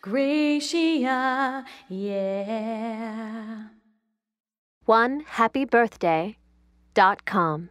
gracia yeah. One happy birthday dot com.